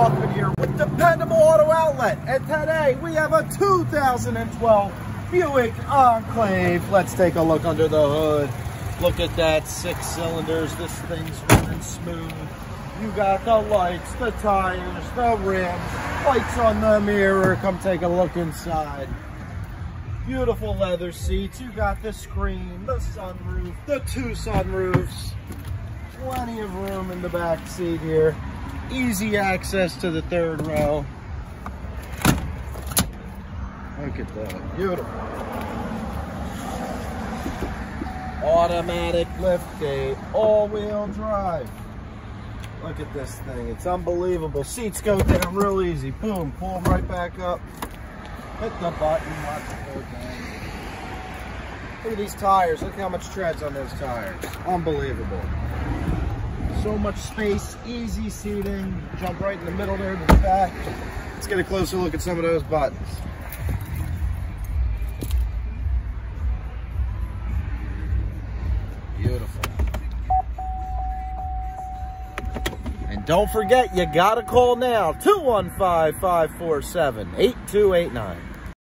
Hoffman here with Dependable Auto Outlet. And today we have a 2012 Buick Enclave. Let's take a look under the hood. Look at that, six cylinders. This thing's running smooth. You got the lights, the tires, the rims, lights on the mirror. Come take a look inside. Beautiful leather seats. You got the screen, the sunroof, the two sunroofs. Plenty of room in the back seat here. Easy access to the third row. Look at that, beautiful. Automatic lift gate, all-wheel drive. Look at this thing, it's unbelievable. Seats go down real easy. Boom, pull them right back up. Hit the button, watch it go down. Look at these tires, look how much treads on those tires. Unbelievable. So much space, easy seating. Jump right in the middle there to the back. Let's get a closer look at some of those buttons. Beautiful. And don't forget, you gotta call now, 215-547-8289.